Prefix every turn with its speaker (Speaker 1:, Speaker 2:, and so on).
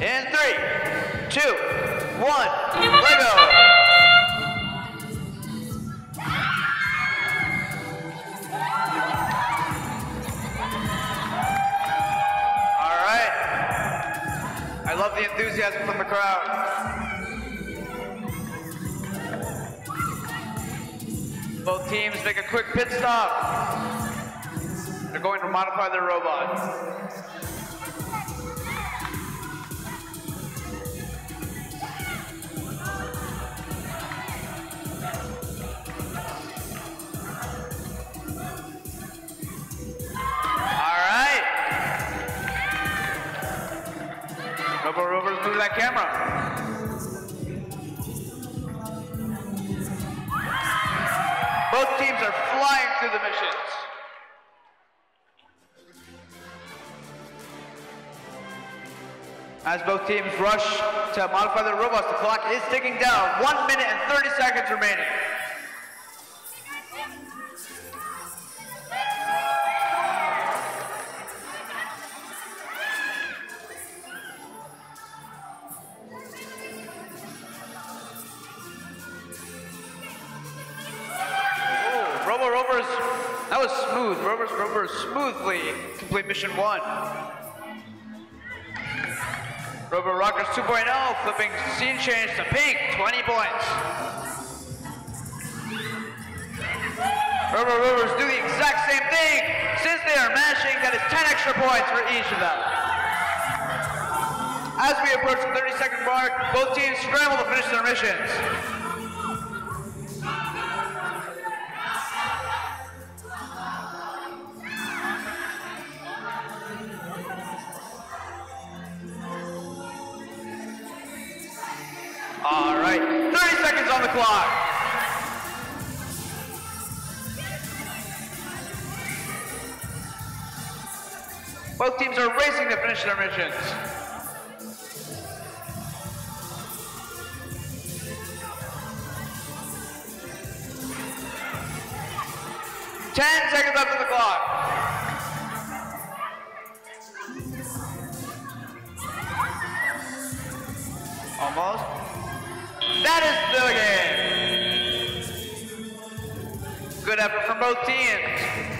Speaker 1: In three, two, one, let go. All right. I love the enthusiasm from the crowd. Both teams make a quick pit stop. They're going to modify their robot. Robo Rovers move that camera. Both teams are flying through the missions. As both teams rush to modify their robots, the clock is ticking down. One minute and 30 seconds remaining. Rovers, that was smooth. Rovers Rovers smoothly complete mission one. Rover Rockers 2.0, flipping scene change to pink, 20 points. Rover Rovers do the exact same thing. Since they are mashing, that is 10 extra points for each of them. As we approach the 30 second mark, both teams scramble to finish their missions. All right, 30 seconds on the clock. Both teams are racing to finish their missions. Ten seconds left on the clock. Almost. That is the game. Good effort from both teams.